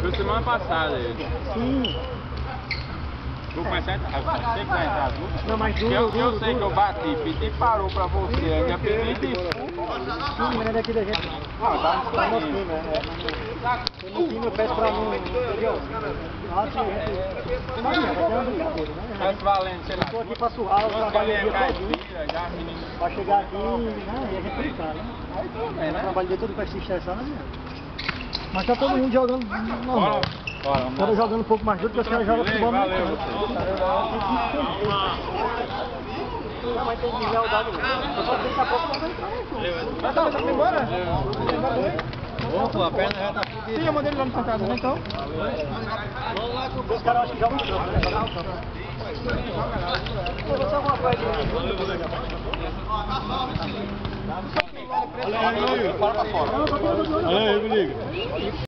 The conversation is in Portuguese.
Foi semana passada ele. Sim. Vou começar a entrar. Você que vai entrar, viu? Não, mas Eu, duro, eu duro, sei que eu duro. bati, pedi parou pra você. Eu já pedi desculpa. Sim, mas não é daqui da gente. não. Não, tá Tá no time, né? No time eu peço pra não. Entendeu? Ah, sim, a gente. Sabe, vai ter uma brincadeira, né? Mas valendo, sei lá. Eu tô aqui pra surrar, eu trabalho o dia todinho. Pra chegar aqui, né? E a gente brincar, né? Aí tudo bem, Eu né? trabalho o dia todo pra se estressar, né? Mas tá todo mundo jogando normal. Bora, bora, jogando um pouco mais duro, porque os caras jogam futebol Valeu. Não, mas tem não. Eu só daqui a pouco não vai. Mas tá, tá embora? Opa, a perna já tá Sim, eu mandei ele lá no casa, né, então? Os caras acham que jogam né? Alguma coisa Olha aí, tem Olha Yuri.